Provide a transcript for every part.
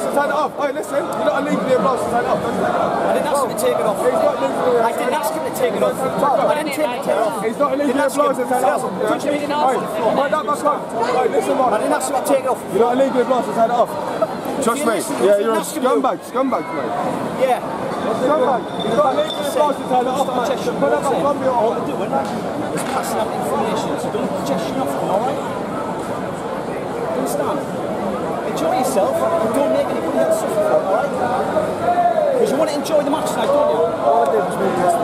him. You're not illegally obliged to take it off. I didn't ask him to take it off. He's not legally I didn't ask him to take it off. I didn't take it off. He's not illegally Didn't ask him. obliged to take it off. Touch me, didn't ask him. Hey, right that back on. Hey, listen, man. I didn't ask him to take it off. You're not illegally obliged to take it off. Trust me. Yeah, you're a ask him to. scumbag. Scumbag, mate. Yeah. Scumbag. You're not illegally obliged to take it off, mate. Put that back on me or What we're doing is passing out information, so don't gesture off them, alright? Understand? Enjoy yourself and don't make anybody else suffer, alright? Because you want to enjoy the match tonight, don't you? All I did was move this.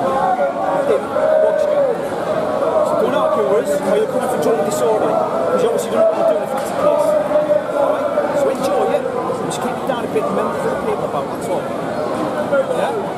So don't argue with us, or you're coming for drunk disorder, because you obviously don't know what you're doing if that's the case. Alright? So enjoy it, just keep it down a bit, remember to the people about that's all. Yeah?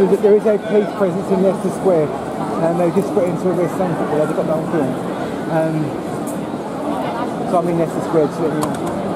I mean, there is, a police presence in Leicester Square, and they've just put into arrest some people. They've got that on film. Um, so I'm in Leicester Square to let you know.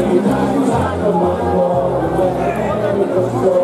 I'm not going away.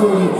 Здравствуй!